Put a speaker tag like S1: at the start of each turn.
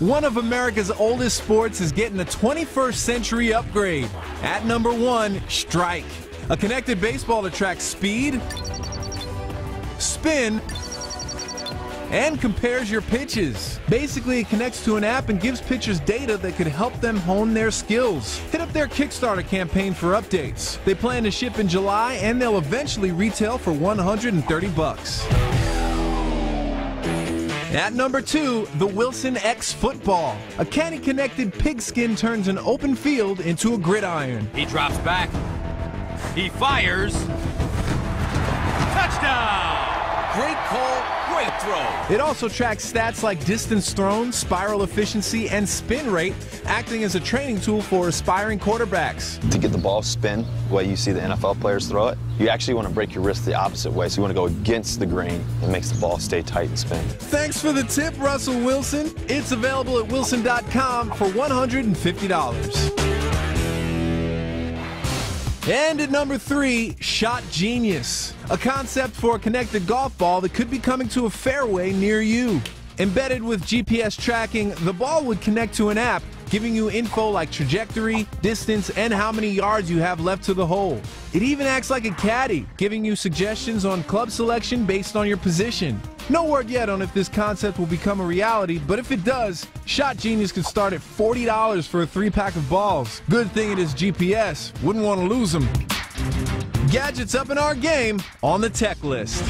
S1: One of America's oldest sports is getting a 21st century upgrade. At number one, Strike. A connected baseball that tracks speed, spin, and compares your pitches. Basically, it connects to an app and gives pitchers data that could help them hone their skills. Hit up their Kickstarter campaign for updates. They plan to ship in July and they'll eventually retail for 130 bucks. At number two, the Wilson X Football. A caddy connected pigskin turns an open field into a gridiron.
S2: He drops back. He fires. Great throw.
S1: It also tracks stats like distance thrown, spiral efficiency, and spin rate, acting as a training tool for aspiring quarterbacks.
S3: To get the ball spin the way you see the NFL players throw it, you actually want to break your wrist the opposite way. So you want to go against the grain. It makes the ball stay tight and spin.
S1: Thanks for the tip, Russell Wilson. It's available at wilson.com for $150. And at number three, Shot Genius, a concept for a connected golf ball that could be coming to a fairway near you. Embedded with GPS tracking, the ball would connect to an app, giving you info like trajectory, distance, and how many yards you have left to the hole. It even acts like a caddy, giving you suggestions on club selection based on your position. No word yet on if this concept will become a reality, but if it does, Shot Genius could start at $40 for a three pack of balls. Good thing it is GPS. Wouldn't want to lose them. Gadgets up in our game on the tech list.